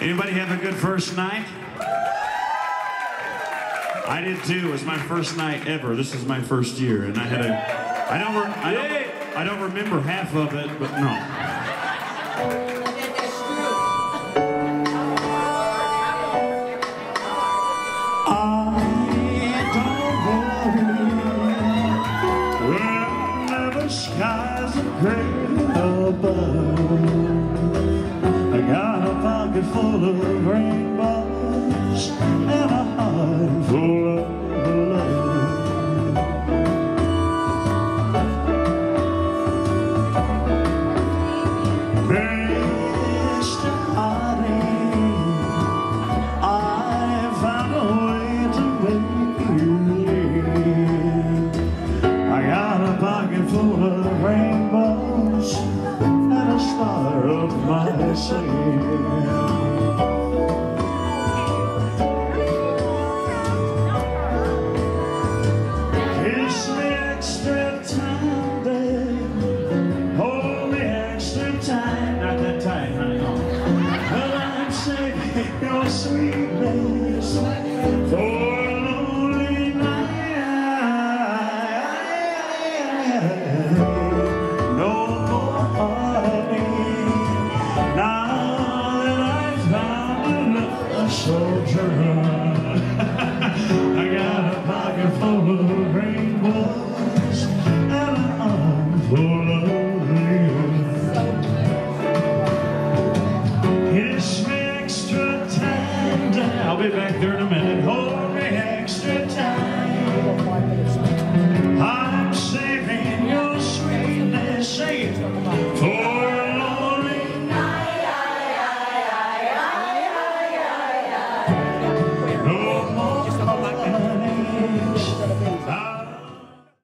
Anybody have a good first night? I did too. It was my first night ever. This is my first year, and I had a. I don't. Re- I don't. I don't remember half of it, but no. skies are gray above. Pocket full of rainbows and a heart full of love. I found a way to make you. I got a pocket full of rainbows and a star up my sleeve. no sweetness for a lonely night. No more heartache now that I've found another soldier. I got a pocket full of rainbows and an arm I'll be back there in a minute. Hold me extra time. I'm saving your sweetness for